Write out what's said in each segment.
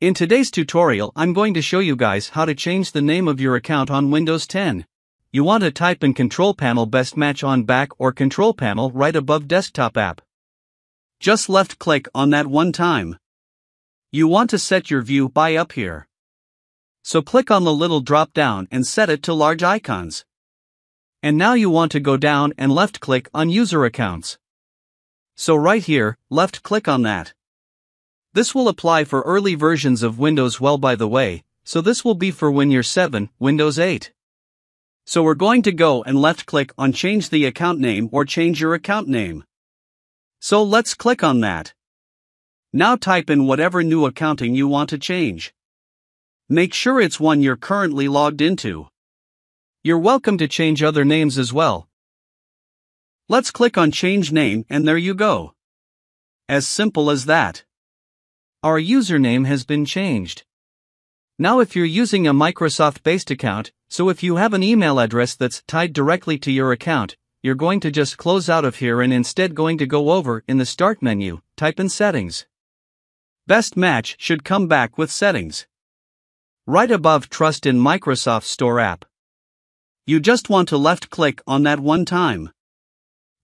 In today's tutorial I'm going to show you guys how to change the name of your account on Windows 10. You want to type in control panel best match on back or control panel right above desktop app. Just left click on that one time. You want to set your view by up here. So click on the little drop down and set it to large icons. And now you want to go down and left click on user accounts. So right here, left click on that. This will apply for early versions of Windows well by the way, so this will be for Windows 7, Windows 8. So we're going to go and left click on change the account name or change your account name. So let's click on that. Now type in whatever new accounting you want to change. Make sure it's one you're currently logged into. You're welcome to change other names as well. Let's click on change name and there you go. As simple as that. Our username has been changed. Now, if you're using a Microsoft based account, so if you have an email address that's tied directly to your account, you're going to just close out of here and instead going to go over in the Start menu, type in Settings. Best Match should come back with Settings. Right above Trusted Microsoft Store app. You just want to left click on that one time.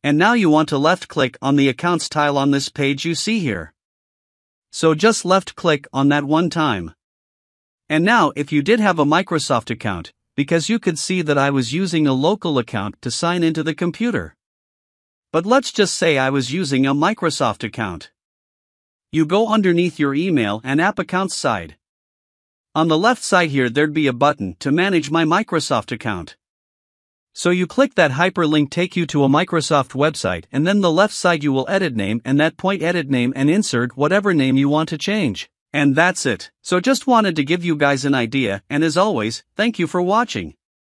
And now you want to left click on the Accounts tile on this page you see here. So just left click on that one time. And now if you did have a Microsoft account, because you could see that I was using a local account to sign into the computer. But let's just say I was using a Microsoft account. You go underneath your email and app accounts side. On the left side here there'd be a button to manage my Microsoft account. So you click that hyperlink take you to a Microsoft website and then the left side you will edit name and that point edit name and insert whatever name you want to change. And that's it. So just wanted to give you guys an idea and as always, thank you for watching.